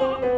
Oh.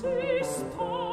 sisto